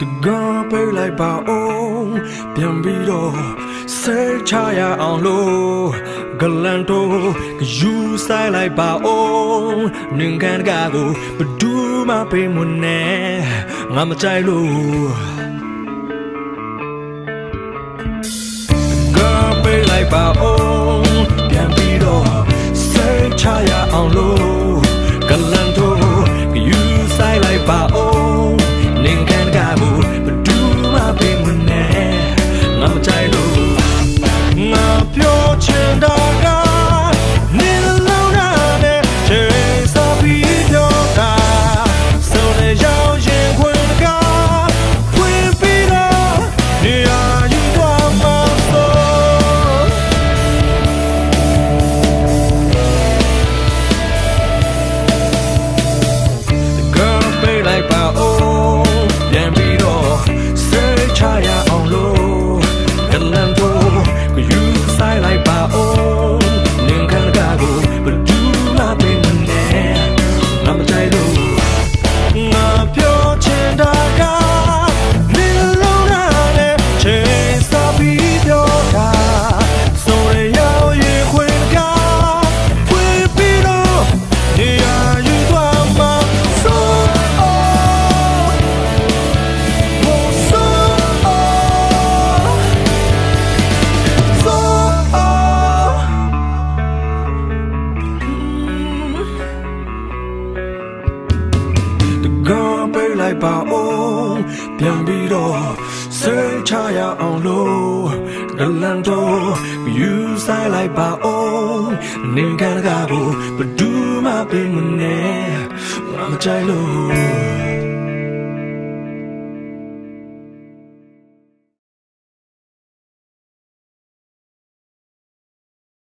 တကားပေးလိုက်ပါအောင်ပြန်ပြီးတော့စိတ်ချရအောင်လို့ဂလန်တိုယူဆိုင်လိုက်ပါအောင်နင်ကန်ကကိုဘဒူးမပေးမနဲ့ငါမကြိုက်လို့ ဂ လိုက်ပါဦးပြန်ပြီးတော့စိတ်ချရအောင်လို့ဒလန်တော့ယူဆိုင်လိုက်ပါဦးနင်ကကကိုဘယ်သူမှပေးမနဲ့ငါမကြိုက်လို့